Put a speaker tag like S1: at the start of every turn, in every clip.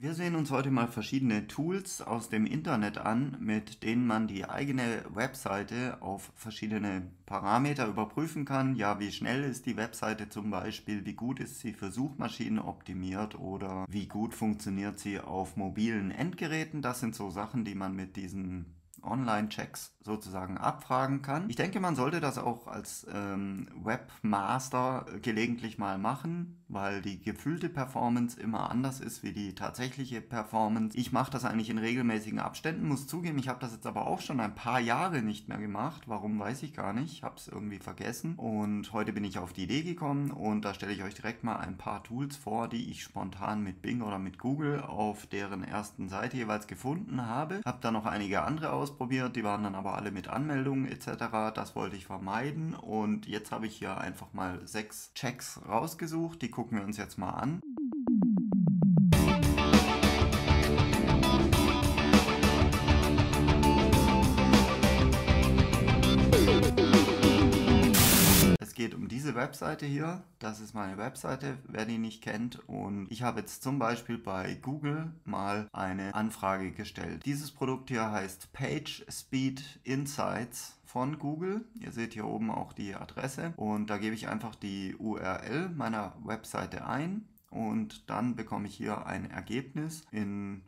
S1: Wir sehen uns heute mal verschiedene Tools aus dem Internet an, mit denen man die eigene Webseite auf verschiedene Parameter überprüfen kann. Ja, wie schnell ist die Webseite zum Beispiel, wie gut ist sie für Suchmaschinen optimiert oder wie gut funktioniert sie auf mobilen Endgeräten. Das sind so Sachen, die man mit diesen Online-Checks sozusagen abfragen kann. Ich denke, man sollte das auch als ähm, Webmaster gelegentlich mal machen, weil die gefühlte Performance immer anders ist wie die tatsächliche Performance. Ich mache das eigentlich in regelmäßigen Abständen, muss zugeben, ich habe das jetzt aber auch schon ein paar Jahre nicht mehr gemacht. Warum weiß ich gar nicht, habe es irgendwie vergessen und heute bin ich auf die Idee gekommen und da stelle ich euch direkt mal ein paar Tools vor, die ich spontan mit Bing oder mit Google auf deren ersten Seite jeweils gefunden habe. Habe da noch einige andere ausprobiert, die waren dann aber alle mit Anmeldungen etc. Das wollte ich vermeiden und jetzt habe ich hier einfach mal sechs Checks rausgesucht. Die gucken wir uns jetzt mal an. Geht um diese Webseite hier. Das ist meine Webseite, wer die nicht kennt. Und ich habe jetzt zum Beispiel bei Google mal eine Anfrage gestellt. Dieses Produkt hier heißt Page Speed Insights von Google. Ihr seht hier oben auch die Adresse und da gebe ich einfach die URL meiner Webseite ein und dann bekomme ich hier ein Ergebnis in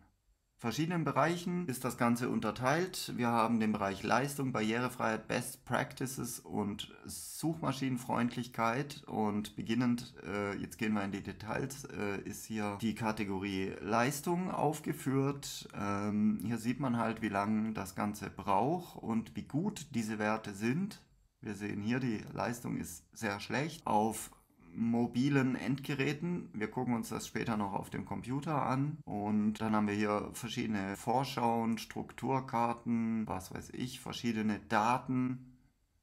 S1: verschiedenen Bereichen ist das Ganze unterteilt. Wir haben den Bereich Leistung, Barrierefreiheit, Best Practices und Suchmaschinenfreundlichkeit. Und beginnend, äh, jetzt gehen wir in die Details, äh, ist hier die Kategorie Leistung aufgeführt. Ähm, hier sieht man halt, wie lange das Ganze braucht und wie gut diese Werte sind. Wir sehen hier, die Leistung ist sehr schlecht. Auf mobilen Endgeräten. Wir gucken uns das später noch auf dem Computer an. Und dann haben wir hier verschiedene Vorschauen, Strukturkarten, was weiß ich, verschiedene Daten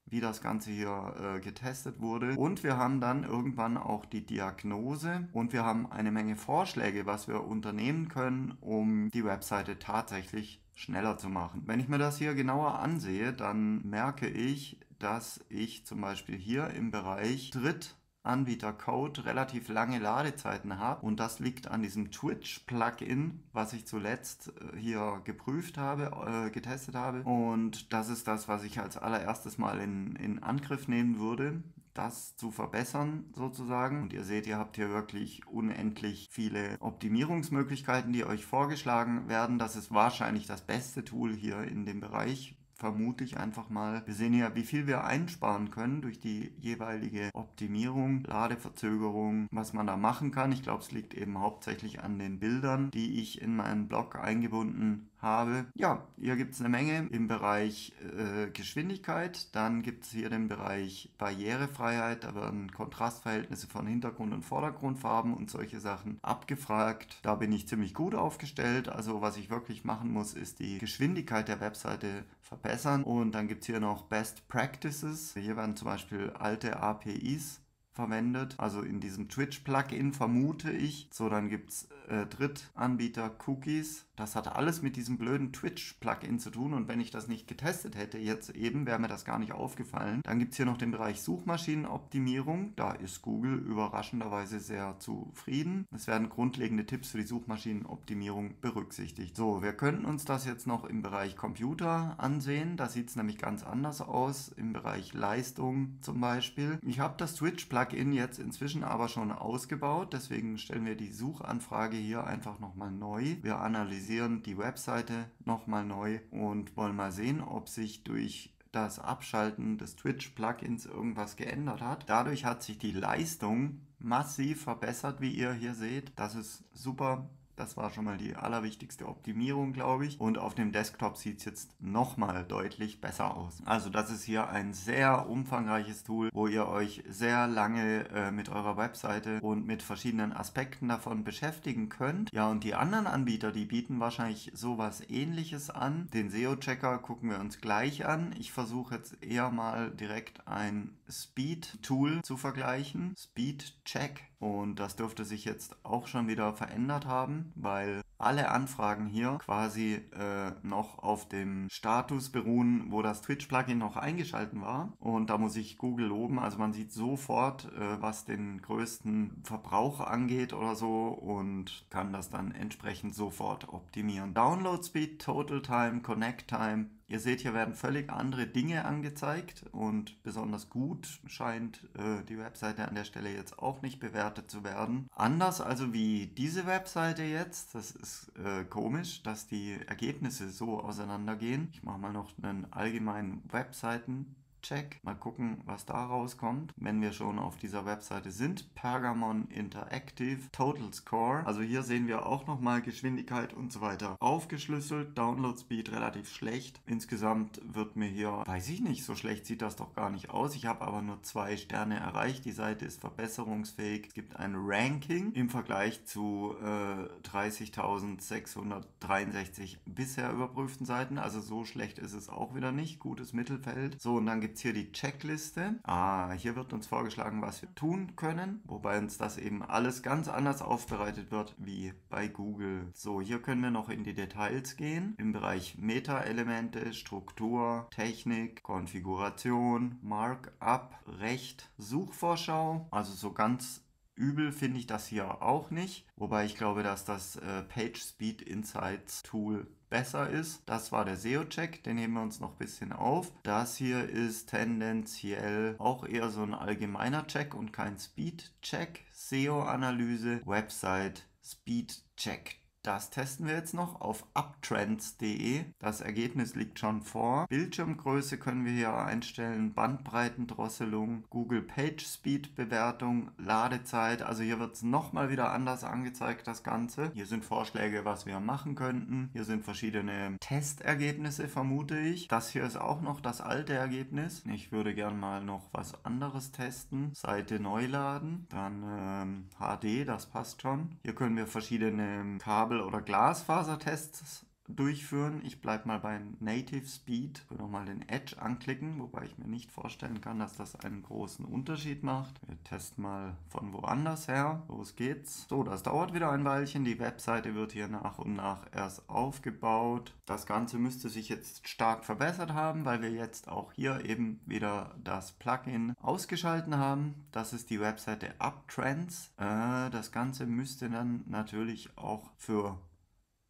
S1: wie das Ganze hier äh, getestet wurde. Und wir haben dann irgendwann auch die Diagnose und wir haben eine Menge Vorschläge, was wir unternehmen können, um die Webseite tatsächlich schneller zu machen. Wenn ich mir das hier genauer ansehe, dann merke ich, dass ich zum Beispiel hier im Bereich Dritt Anbietercode relativ lange Ladezeiten habe und das liegt an diesem Twitch-Plugin, was ich zuletzt äh, hier geprüft habe, äh, getestet habe und das ist das, was ich als allererstes mal in, in Angriff nehmen würde das zu verbessern sozusagen. Und ihr seht, ihr habt hier wirklich unendlich viele Optimierungsmöglichkeiten, die euch vorgeschlagen werden. Das ist wahrscheinlich das beste Tool hier in dem Bereich vermute ich einfach mal. Wir sehen ja, wie viel wir einsparen können durch die jeweilige Optimierung, Ladeverzögerung, was man da machen kann. Ich glaube, es liegt eben hauptsächlich an den Bildern, die ich in meinen Blog eingebunden habe. Ja, hier gibt es eine Menge im Bereich äh, Geschwindigkeit. Dann gibt es hier den Bereich Barrierefreiheit. Da werden Kontrastverhältnisse von Hintergrund- und Vordergrundfarben und solche Sachen abgefragt. Da bin ich ziemlich gut aufgestellt. Also was ich wirklich machen muss, ist die Geschwindigkeit der Webseite verbessern. Und dann gibt es hier noch Best Practices. Hier werden zum Beispiel alte APIs verwendet. Also in diesem Twitch-Plugin vermute ich. So, dann gibt es äh, Drittanbieter-Cookies. Das hat alles mit diesem blöden Twitch-Plugin zu tun. Und wenn ich das nicht getestet hätte, jetzt eben, wäre mir das gar nicht aufgefallen. Dann gibt es hier noch den Bereich Suchmaschinenoptimierung. Da ist Google überraschenderweise sehr zufrieden. Es werden grundlegende Tipps für die Suchmaschinenoptimierung berücksichtigt. So, wir könnten uns das jetzt noch im Bereich Computer ansehen. Da sieht es nämlich ganz anders aus. Im Bereich Leistung zum Beispiel. Ich habe das Twitch-Plugin jetzt inzwischen aber schon ausgebaut. Deswegen stellen wir die Suchanfrage hier einfach nochmal neu. Wir analysieren die Webseite nochmal neu und wollen mal sehen, ob sich durch das Abschalten des Twitch-Plugins irgendwas geändert hat. Dadurch hat sich die Leistung massiv verbessert, wie ihr hier seht. Das ist super. Das war schon mal die allerwichtigste Optimierung, glaube ich. Und auf dem Desktop sieht es jetzt nochmal deutlich besser aus. Also das ist hier ein sehr umfangreiches Tool, wo ihr euch sehr lange äh, mit eurer Webseite und mit verschiedenen Aspekten davon beschäftigen könnt. Ja, und die anderen Anbieter, die bieten wahrscheinlich sowas ähnliches an. Den SEO-Checker gucken wir uns gleich an. Ich versuche jetzt eher mal direkt ein Speed-Tool zu vergleichen. Speed Check Und das dürfte sich jetzt auch schon wieder verändert haben, weil alle Anfragen hier quasi äh, noch auf dem Status beruhen, wo das Twitch-Plugin noch eingeschalten war. Und da muss ich Google loben. Also man sieht sofort, äh, was den größten Verbrauch angeht oder so und kann das dann entsprechend sofort optimieren. Download Speed, Total Time, Connect Time, Ihr seht, hier werden völlig andere Dinge angezeigt und besonders gut scheint äh, die Webseite an der Stelle jetzt auch nicht bewertet zu werden. Anders also wie diese Webseite jetzt, das ist äh, komisch, dass die Ergebnisse so auseinandergehen. Ich mache mal noch einen allgemeinen Webseiten Check. Mal gucken, was da rauskommt, wenn wir schon auf dieser Webseite sind. Pergamon Interactive Total Score. Also hier sehen wir auch nochmal Geschwindigkeit und so weiter aufgeschlüsselt. Download Speed relativ schlecht. Insgesamt wird mir hier, weiß ich nicht, so schlecht sieht das doch gar nicht aus. Ich habe aber nur zwei Sterne erreicht. Die Seite ist verbesserungsfähig. Es gibt ein Ranking im Vergleich zu äh, 30.663 bisher überprüften Seiten. Also so schlecht ist es auch wieder nicht. Gutes Mittelfeld. So, und dann gibt es hier die Checkliste. Ah, hier wird uns vorgeschlagen, was wir tun können, wobei uns das eben alles ganz anders aufbereitet wird wie bei Google. So, hier können wir noch in die Details gehen. Im Bereich Meta-Elemente, Struktur, Technik, Konfiguration, Markup, Recht, Suchvorschau. Also so ganz Übel finde ich das hier auch nicht, wobei ich glaube, dass das äh, PageSpeed Insights Tool besser ist. Das war der SEO-Check, den nehmen wir uns noch ein bisschen auf. Das hier ist tendenziell auch eher so ein allgemeiner Check und kein Speed-Check. SEO-Analyse, Website, Speed-Check. Das testen wir jetzt noch auf uptrends.de. Das Ergebnis liegt schon vor. Bildschirmgröße können wir hier einstellen, Bandbreitendrosselung, Google Page Speed Bewertung, Ladezeit. Also hier wird es nochmal wieder anders angezeigt, das Ganze. Hier sind Vorschläge, was wir machen könnten. Hier sind verschiedene Testergebnisse, vermute ich. Das hier ist auch noch das alte Ergebnis. Ich würde gern mal noch was anderes testen. Seite neu laden, dann ähm, HD, das passt schon. Hier können wir verschiedene Kabel Kabel- oder Glasfasertests durchführen. Ich bleibe mal bei Native Speed. Ich will nochmal den Edge anklicken, wobei ich mir nicht vorstellen kann, dass das einen großen Unterschied macht. Wir testen mal von woanders her. Los geht's. So, das dauert wieder ein Weilchen. Die Webseite wird hier nach und nach erst aufgebaut. Das Ganze müsste sich jetzt stark verbessert haben, weil wir jetzt auch hier eben wieder das Plugin ausgeschalten haben. Das ist die Webseite Uptrends. Äh, das Ganze müsste dann natürlich auch für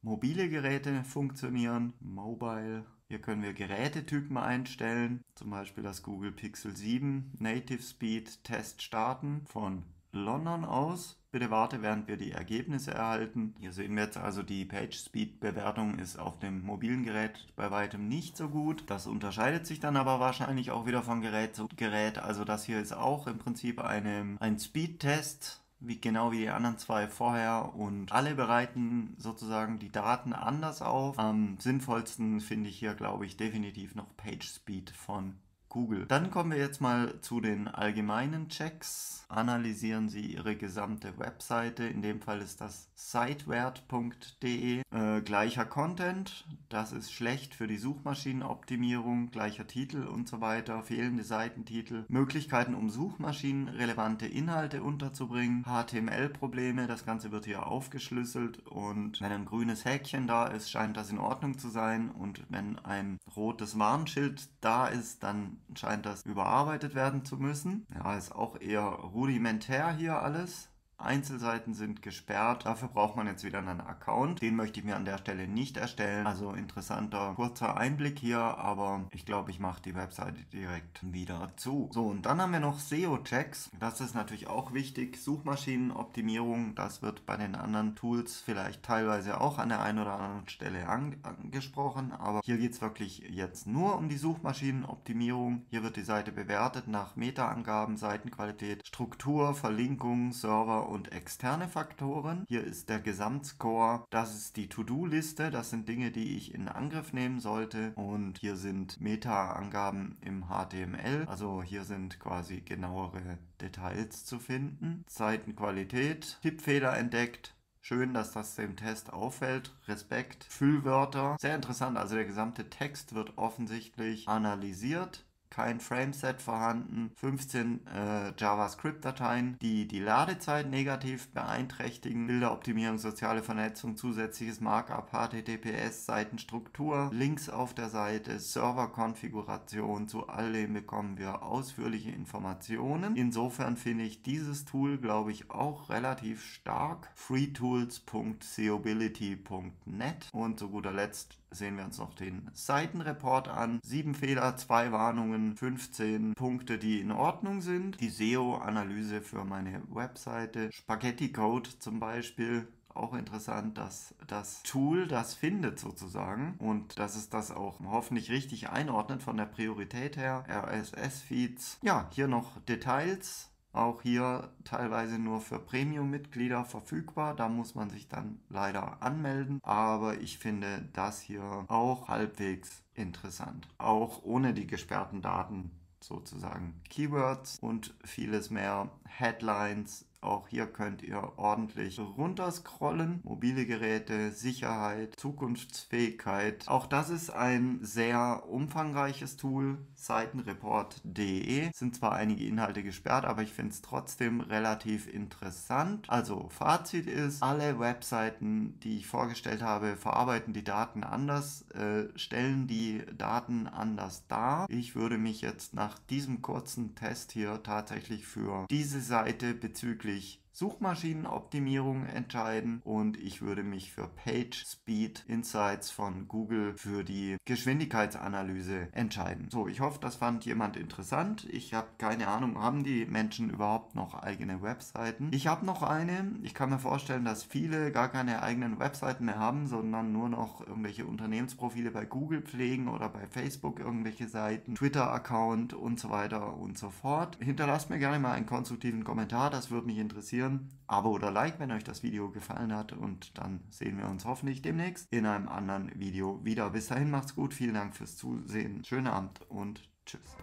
S1: Mobile Geräte funktionieren. Mobile. Hier können wir Gerätetypen einstellen. Zum Beispiel das Google Pixel 7 Native Speed Test starten von London aus. Bitte warte, während wir die Ergebnisse erhalten. Hier sehen wir jetzt also, die PageSpeed-Bewertung ist auf dem mobilen Gerät bei weitem nicht so gut. Das unterscheidet sich dann aber wahrscheinlich auch wieder von Gerät zu Gerät. Also das hier ist auch im Prinzip eine, ein Speed-Test wie genau wie die anderen zwei vorher und alle bereiten sozusagen die Daten anders auf. Am sinnvollsten finde ich hier, glaube ich, definitiv noch PageSpeed von Google. Dann kommen wir jetzt mal zu den allgemeinen Checks. Analysieren Sie Ihre gesamte Webseite. In dem Fall ist das sitewert.de. Äh, gleicher Content, das ist schlecht für die Suchmaschinenoptimierung. Gleicher Titel und so weiter. Fehlende Seitentitel. Möglichkeiten, um suchmaschinenrelevante Inhalte unterzubringen. HTML-Probleme, das Ganze wird hier aufgeschlüsselt. Und wenn ein grünes Häkchen da ist, scheint das in Ordnung zu sein. Und wenn ein rotes Warnschild da ist, dann scheint das überarbeitet werden zu müssen. Ja, ist auch eher rudimentär hier alles. Einzelseiten sind gesperrt. Dafür braucht man jetzt wieder einen Account. Den möchte ich mir an der Stelle nicht erstellen. Also interessanter kurzer Einblick hier, aber ich glaube, ich mache die Webseite direkt wieder zu. So, und dann haben wir noch SEO-Checks. Das ist natürlich auch wichtig. Suchmaschinenoptimierung, das wird bei den anderen Tools vielleicht teilweise auch an der einen oder anderen Stelle an angesprochen, aber hier geht es wirklich jetzt nur um die Suchmaschinenoptimierung. Hier wird die Seite bewertet nach Meta-Angaben, Seitenqualität, Struktur, Verlinkung, Server und externe Faktoren. Hier ist der Gesamtscore. Das ist die To-Do-Liste. Das sind Dinge, die ich in Angriff nehmen sollte. Und hier sind Meta-Angaben im HTML. Also hier sind quasi genauere Details zu finden. Seitenqualität, Tippfehler entdeckt, Schön, dass das dem Test auffällt. Respekt. Füllwörter. Sehr interessant. Also der gesamte Text wird offensichtlich analysiert kein Frameset vorhanden, 15 äh, JavaScript-Dateien, die die Ladezeit negativ beeinträchtigen, Bilderoptimierung, soziale Vernetzung, zusätzliches Markup, HTTPS, Seitenstruktur, Links auf der Seite, Serverkonfiguration, zu all dem bekommen wir ausführliche Informationen. Insofern finde ich dieses Tool, glaube ich, auch relativ stark. freetools.cobility.net und zu guter Letzt sehen wir uns noch den Seitenreport an. Sieben Fehler, zwei Warnungen, 15 Punkte, die in Ordnung sind. Die SEO-Analyse für meine Webseite. Spaghetti Code zum Beispiel auch interessant, dass das Tool das findet sozusagen und dass es das auch hoffentlich richtig einordnet von der Priorität her. RSS-Feeds. Ja, hier noch Details auch hier teilweise nur für Premium-Mitglieder verfügbar. Da muss man sich dann leider anmelden. Aber ich finde das hier auch halbwegs interessant. Auch ohne die gesperrten Daten sozusagen. Keywords und vieles mehr. Headlines, auch hier könnt ihr ordentlich runterscrollen. Mobile Geräte, Sicherheit, Zukunftsfähigkeit. Auch das ist ein sehr umfangreiches Tool. Seitenreport.de sind zwar einige Inhalte gesperrt, aber ich finde es trotzdem relativ interessant. Also Fazit ist, alle Webseiten, die ich vorgestellt habe, verarbeiten die Daten anders, äh, stellen die Daten anders dar. Ich würde mich jetzt nach diesem kurzen Test hier tatsächlich für diese Seite bezüglich wirklich Suchmaschinenoptimierung entscheiden und ich würde mich für Page Speed Insights von Google für die Geschwindigkeitsanalyse entscheiden. So, ich hoffe, das fand jemand interessant. Ich habe keine Ahnung, haben die Menschen überhaupt noch eigene Webseiten? Ich habe noch eine. Ich kann mir vorstellen, dass viele gar keine eigenen Webseiten mehr haben, sondern nur noch irgendwelche Unternehmensprofile bei Google pflegen oder bei Facebook irgendwelche Seiten, Twitter-Account und so weiter und so fort. Hinterlasst mir gerne mal einen konstruktiven Kommentar, das würde mich interessieren interessieren. Abo oder Like, wenn euch das Video gefallen hat. Und dann sehen wir uns hoffentlich demnächst in einem anderen Video wieder. Bis dahin macht's gut. Vielen Dank fürs Zusehen. Schönen Abend und tschüss.